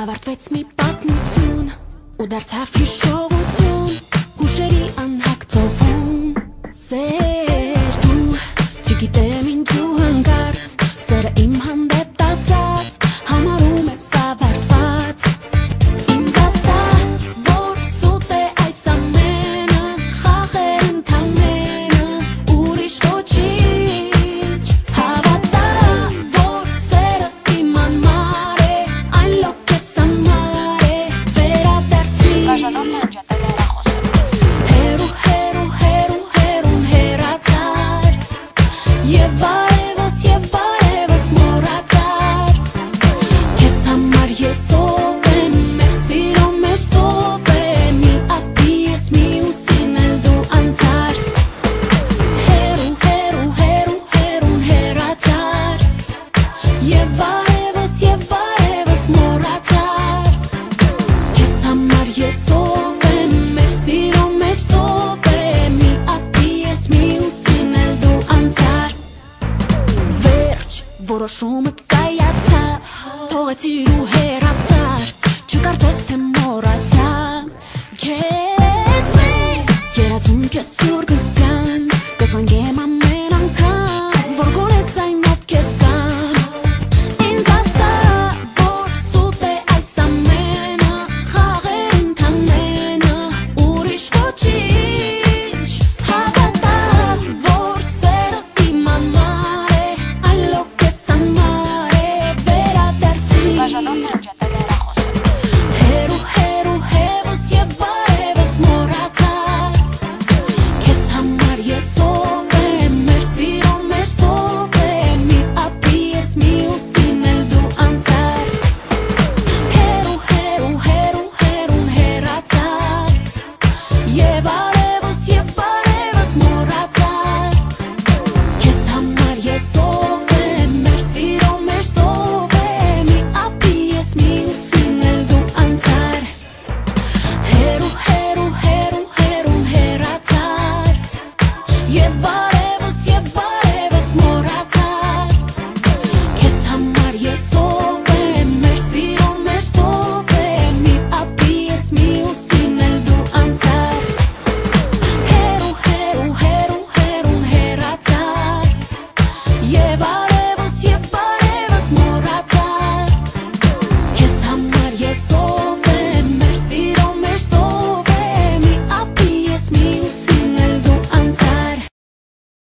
Ավարտվեց մի պատմություն ու դարձավ հիշողություն Հուշերի անհակ ծովում Սեր դու չգիտես Voro shumë të kajaca Po e ciru heracar Që karqes të më lleva